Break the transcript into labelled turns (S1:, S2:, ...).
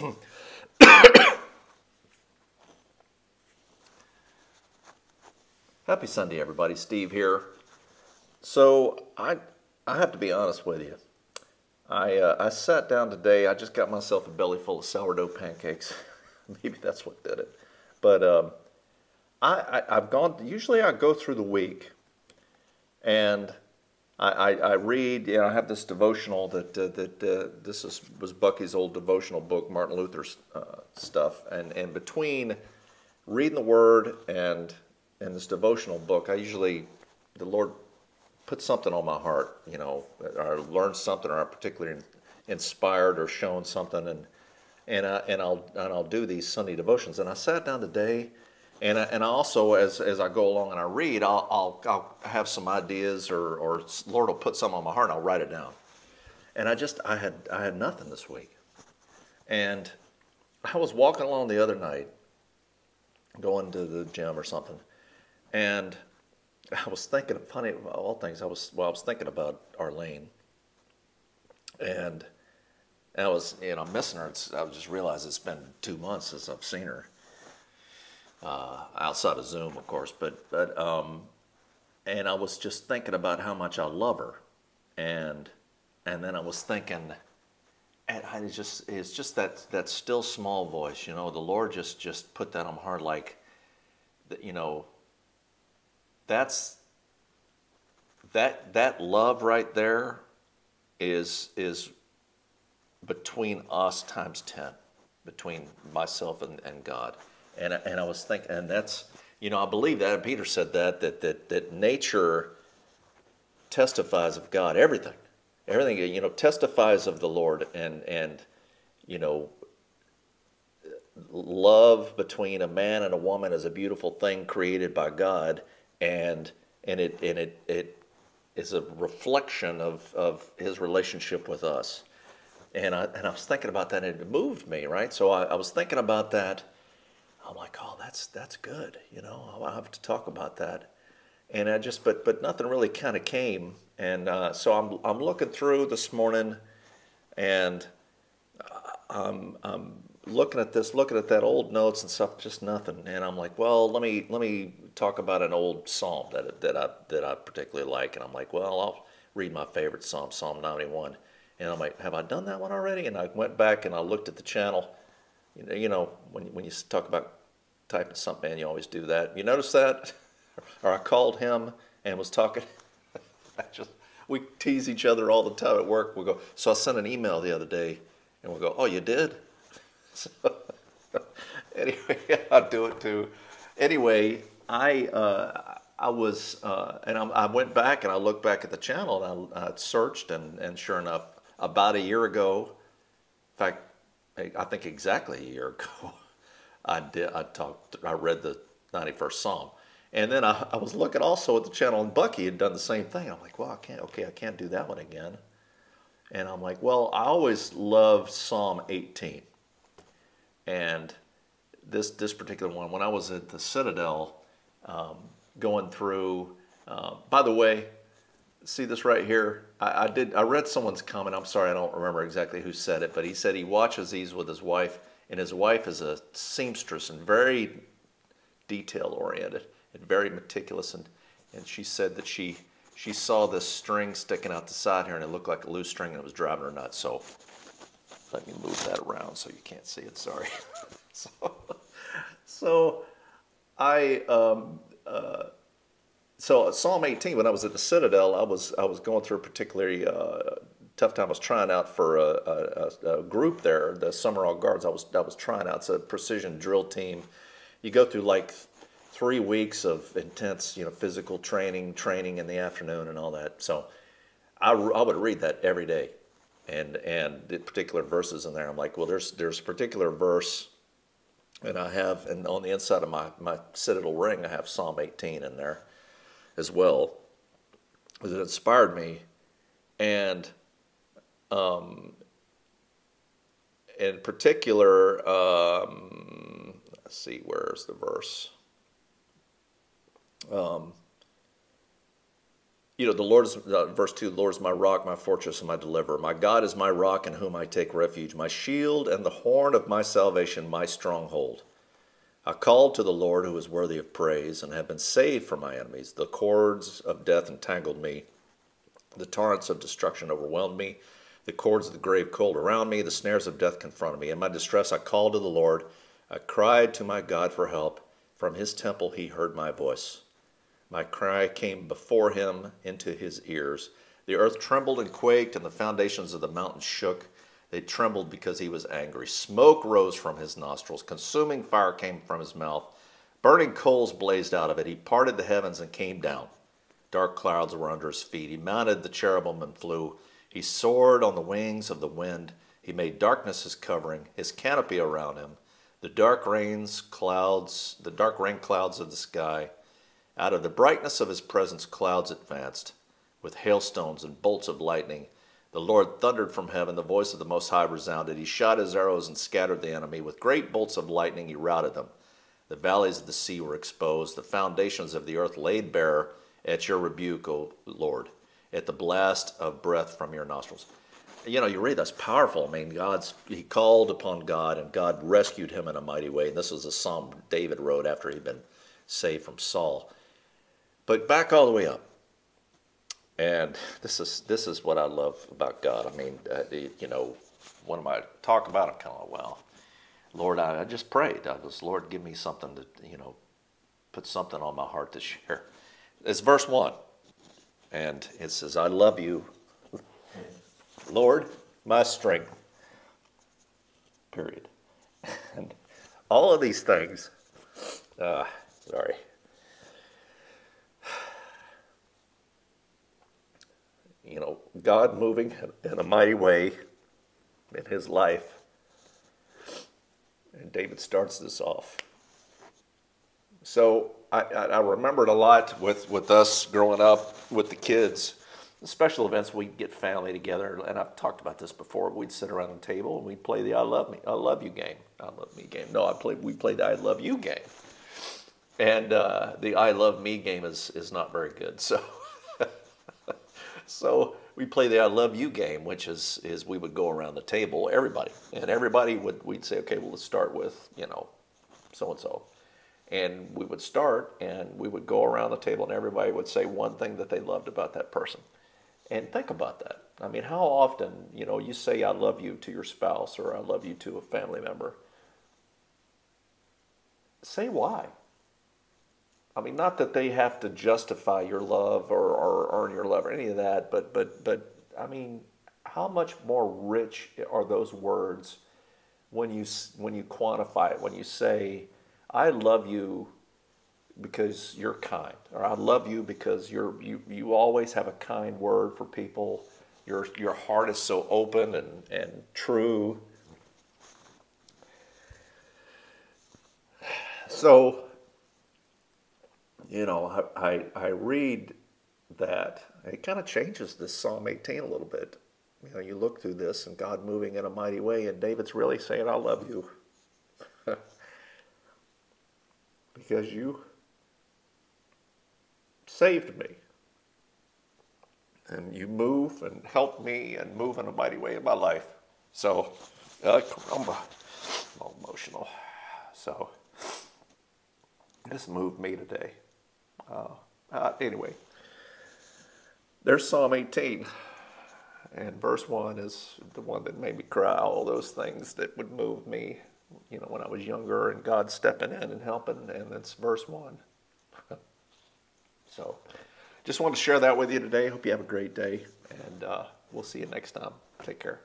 S1: Happy Sunday, everybody. Steve here. So I I have to be honest with you. I uh, I sat down today. I just got myself a belly full of sourdough pancakes. Maybe that's what did it. But um, I, I have gone. Usually I go through the week, and I, I, read. You know, I have this devotional that uh, that uh, this is, was Bucky's old devotional book, Martin Luther's uh, stuff, and and between reading the Word and and this devotional book, I usually the Lord puts something on my heart, you know, or learned something, or I'm particularly inspired or shown something, and and I, and I'll and I'll do these Sunday devotions. And I sat down today and and also as, as I go along and I read, I'll, I'll, I'll have some ideas or, or Lord will put some on my heart and I'll write it down. And I just, I had, I had nothing this week. And I was walking along the other night, going to the gym or something, and I was thinking, funny of all things, I was, well, I was thinking about Arlene. And I was, you know, missing her. It's, I just realized it's been two months since I've seen her uh, outside of Zoom, of course. But but um, and I was just thinking about how much I love her, and and then I was thinking, and I just it's just that that still small voice, you know. The Lord just just put that on my heart, like, you know. That's that that love right there is is between us times 10 between myself and, and god and, and I was thinking, and that's, you know, I believe that, Peter said that, that, that, that nature testifies of God, everything. Everything, you know, testifies of the Lord and, and, you know, love between a man and a woman is a beautiful thing created by God, and and it and it it is a reflection of of His relationship with us. And I and I was thinking about that, and it moved me, right? So I, I was thinking about that, I'm like, oh, that's that's good. You know, I'll have to talk about that. And I just, but but nothing really kind of came. And uh, so I'm I'm looking through this morning, and uh, I'm I'm looking at this, looking at that old notes and stuff, just nothing. And I'm like, well, let me let me talk about an old psalm that that I that I particularly like. And I'm like, well, I'll read my favorite psalm, Psalm 91. And I'm like, have I done that one already? And I went back and I looked at the channel. You know, you know when when you talk about typing something in, you always do that. You notice that? or I called him and was talking. I just we tease each other all the time at work. We go. So I sent an email the other day, and we go, "Oh, you did." So, anyway, I do it too. Anyway, I uh, I was uh, and I, I, went back and I looked back at the channel and I, I searched and and sure enough, about a year ago, in fact, I think exactly a year ago. I did. I talked. I read the 91st Psalm, and then I, I was looking also at the channel, and Bucky had done the same thing. I'm like, well, I can't. Okay, I can't do that one again. And I'm like, well, I always loved Psalm 18, and this this particular one. When I was at the Citadel, um, going through. Uh, by the way, see this right here. I, I did. I read someone's comment. I'm sorry, I don't remember exactly who said it, but he said he watches these with his wife and his wife is a seamstress and very detail oriented and very meticulous. And, and she said that she, she saw this string sticking out the side here and it looked like a loose string and it was driving her nuts. So let me move that around so you can't see it, sorry. so, so I, um, uh, so Psalm 18, when I was at the Citadel, I was, I was going through a particularly uh, tough time. I was trying out for a, a, a group there, the Summerall Guards. I was I was trying out. It's a precision drill team. You go through like three weeks of intense, you know, physical training, training in the afternoon, and all that. So I, I would read that every day, and and the particular verses in there. I'm like, well, there's there's a particular verse, and I have, and on the inside of my my Citadel ring, I have Psalm 18 in there, as well. It inspired me, and um, in particular, um, let's see, where's the verse? Um, you know, the Lord is, uh, verse 2, the Lord is my rock, my fortress, and my deliverer. My God is my rock in whom I take refuge, my shield and the horn of my salvation, my stronghold. I called to the Lord who is worthy of praise and have been saved from my enemies. The cords of death entangled me, the torrents of destruction overwhelmed me, the cords of the grave coiled around me, the snares of death confronted me. In my distress I called to the Lord. I cried to my God for help. From his temple he heard my voice. My cry came before him into his ears. The earth trembled and quaked, and the foundations of the mountains shook. They trembled because he was angry. Smoke rose from his nostrils. Consuming fire came from his mouth. Burning coals blazed out of it. He parted the heavens and came down. Dark clouds were under his feet. He mounted the cherubim and flew. He soared on the wings of the wind. He made darkness his covering, his canopy around him. The dark rains, clouds, the dark rain clouds of the sky out of the brightness of his presence, clouds advanced, with hailstones and bolts of lightning. The Lord thundered from heaven, the voice of the Most High resounded. He shot his arrows and scattered the enemy. With great bolts of lightning, he routed them. The valleys of the sea were exposed, the foundations of the earth laid bare at your rebuke, O Lord, at the blast of breath from your nostrils. You know, you read that's powerful. I mean, God's he called upon God, and God rescued him in a mighty way. And this was a psalm David wrote after he'd been saved from Saul. But back all the way up. And this is this is what I love about God. I mean, uh, you know, when I talk about it, kind of well, Lord, I, I just prayed. I was, Lord, give me something to, you know, put something on my heart to share. It's verse one, and it says, "I love you, Lord, my strength." Period. And all of these things. Uh, sorry. you know, God moving in a mighty way in his life. And David starts this off. So I, I remembered a lot with, with us growing up with the kids. The special events, we'd get family together, and I've talked about this before. We'd sit around the table and we'd play the "I love me, I love you" game. I love me game. No, I played. We played the "I love you" game, and uh, the "I love me" game is is not very good. So so we play the I love you game, which is is we would go around the table, everybody, and everybody would we'd say, okay, well let's start with you know, so and so, and we would start and we would go around the table and everybody would say one thing that they loved about that person, and think about that. I mean, how often you know you say I love you to your spouse or I love you to a family member. Say why. I mean, not that they have to justify your love or, or earn your love or any of that, but but but I mean, how much more rich are those words when you when you quantify it? When you say, "I love you because you're kind," or "I love you because you're you you always have a kind word for people." Your your heart is so open and and true. So you know, I, I, I read that it kind of changes this Psalm 18 a little bit. You know, you look through this and God moving in a mighty way, and David's really saying, I love you. because you saved me. And you move and help me and move in a mighty way in my life. So, uh, I'm, I'm emotional. So, this moved me today. Uh, uh, anyway, there's Psalm 18. And verse 1 is the one that made me cry, all those things that would move me, you know, when I was younger and God stepping in and helping. And it's verse 1. so just wanted to share that with you today. Hope you have a great day. And uh, we'll see you next time. Take care.